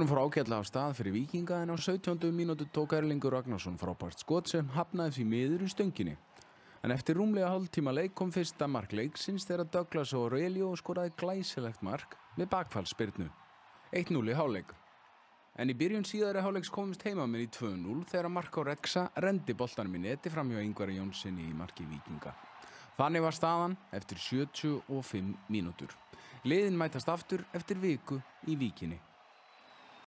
Við fór ágætlega á stað fyrir vikinga en á 17. mínútu tók Erlingur Ragnarsson frábært skot sem hafnaði því miður í stönginni. En eftir rúmlega hálftíma leik kom fyrsta mark leiksins þegar Douglas og Aurelio skoraði glæsilegt mark með bakfallsbyrnu. 1-0 í háleik. En í byrjun síðari háleiks komist heimamenn í 2-0 þegar Marko Reksa rendi boltanum í neti fram hjá Yngvar Jónssoni í marki vikinga. Þannig var staðan eftir 75 mínútur. Liðin mætast aftur eftir viku í vikinni.